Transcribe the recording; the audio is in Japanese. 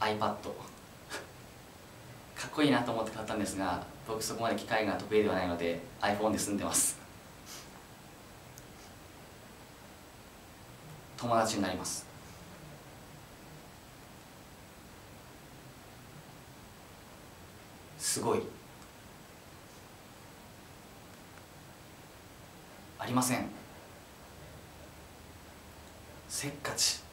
iPad かっこいいなと思って買ったんですが僕そこまで機械が得意ではないので iPhone で済んでます。友達になります。すごい。ありません。せっかち。